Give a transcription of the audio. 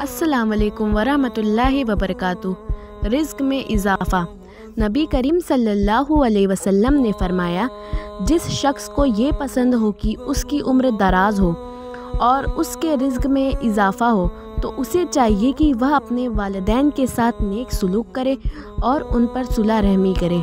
अस्सलाम वालेकुम वरहमतुल्लाहि रिज़्क में इजाफ़ा नबी करीम सल्लल्लाहु अलैहि वसल्लम ने फरमाया जिस शख्स को ये पसंद हो कि उसकी उम्र दराज हो और उसके रिज़्क में इजाफ़ा हो तो उसे चाहिए कि वह अपने वालदेन के साथ नेक सलूक करे और उन पर सुलह रहमी करे।